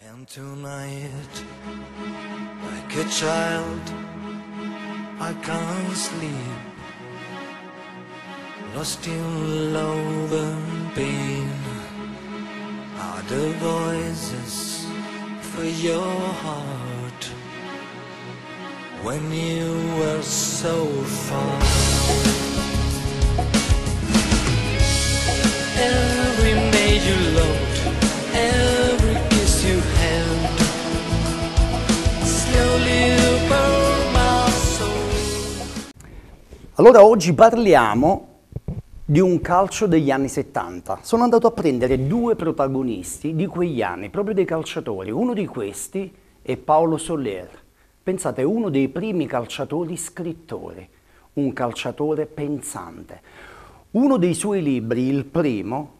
And tonight, like a child, I can't sleep. Lost in love and pain. Are the voices for your heart when you were so far? Allora oggi parliamo di un calcio degli anni 70. Sono andato a prendere due protagonisti di quegli anni, proprio dei calciatori. Uno di questi è Paolo Soler. Pensate, uno dei primi calciatori scrittori, un calciatore pensante. Uno dei suoi libri, il primo,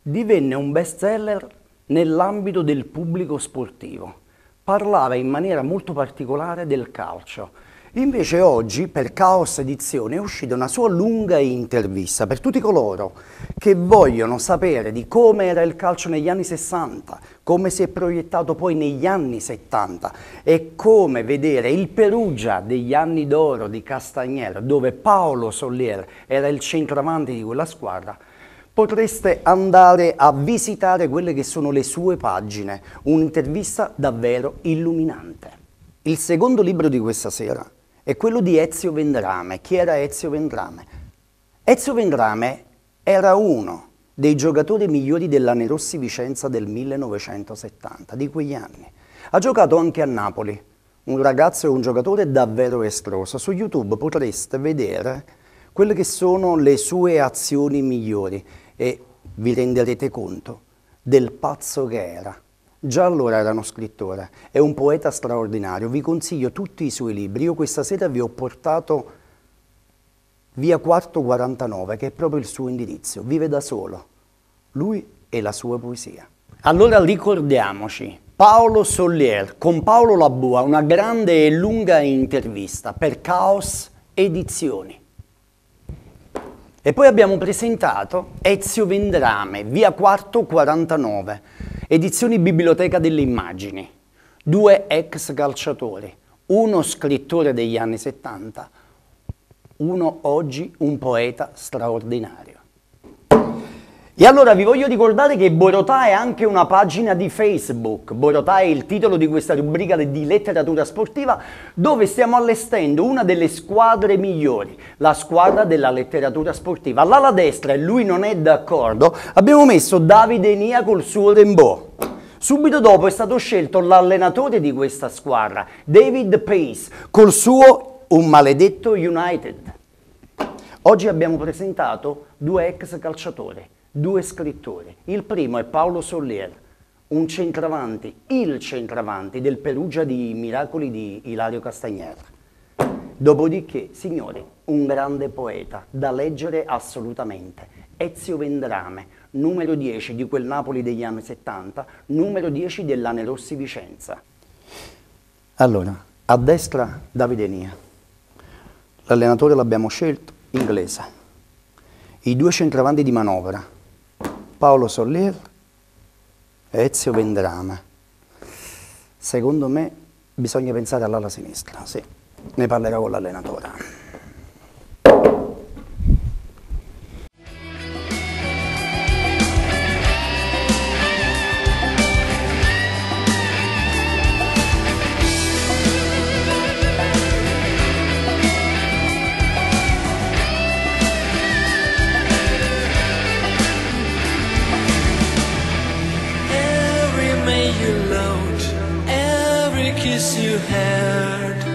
divenne un bestseller nell'ambito del pubblico sportivo. Parlava in maniera molto particolare del calcio. Invece oggi per Chaos Edizione è uscita una sua lunga intervista per tutti coloro che vogliono sapere di come era il calcio negli anni 60, come si è proiettato poi negli anni 70 e come vedere il Perugia degli anni d'oro di Castagnero, dove Paolo Sollier era il centravanti di quella squadra, potreste andare a visitare quelle che sono le sue pagine, un'intervista davvero illuminante. Il secondo libro di questa sera è quello di Ezio Vendrame. Chi era Ezio Vendrame? Ezio Vendrame era uno dei giocatori migliori dell'Anerossi Vicenza del 1970, di quegli anni. Ha giocato anche a Napoli, un ragazzo e un giocatore davvero estroso. Su YouTube potreste vedere quelle che sono le sue azioni migliori e vi renderete conto del pazzo che era. Già allora era uno scrittore, è un poeta straordinario, vi consiglio tutti i suoi libri. Io questa sera vi ho portato via Quarto 49, che è proprio il suo indirizzo. Vive da solo, lui e la sua poesia. Allora ricordiamoci, Paolo Sollier con Paolo Labua, una grande e lunga intervista per Chaos Edizioni. E poi abbiamo presentato Ezio Vendrame, via Quarto 49, edizioni Biblioteca delle Immagini. Due ex calciatori, uno scrittore degli anni 70, uno oggi un poeta straordinario. E allora vi voglio ricordare che Borotà è anche una pagina di Facebook. Borotà è il titolo di questa rubrica di letteratura sportiva dove stiamo allestendo una delle squadre migliori, la squadra della letteratura sportiva. All'ala destra, e lui non è d'accordo, abbiamo messo Davide Nia col suo Rainbow. Subito dopo è stato scelto l'allenatore di questa squadra, David Pace, col suo Un maledetto United. Oggi abbiamo presentato due ex calciatori, due scrittori. Il primo è Paolo Sollier, un centravanti, il centravanti del Perugia di Miracoli di Ilario Castagnier. Dopodiché, signori, un grande poeta da leggere assolutamente. Ezio Vendrame, numero 10 di quel Napoli degli anni 70, numero 10 dell'Ane Rossi Vicenza. Allora, a destra Davide Nia. L'allenatore l'abbiamo scelto, inglese. I due centravanti di manovra, Paolo Sollier e Ezio Vendrame. Secondo me bisogna pensare all'ala sinistra, sì. Ne parlerò con l'allenatore. you heard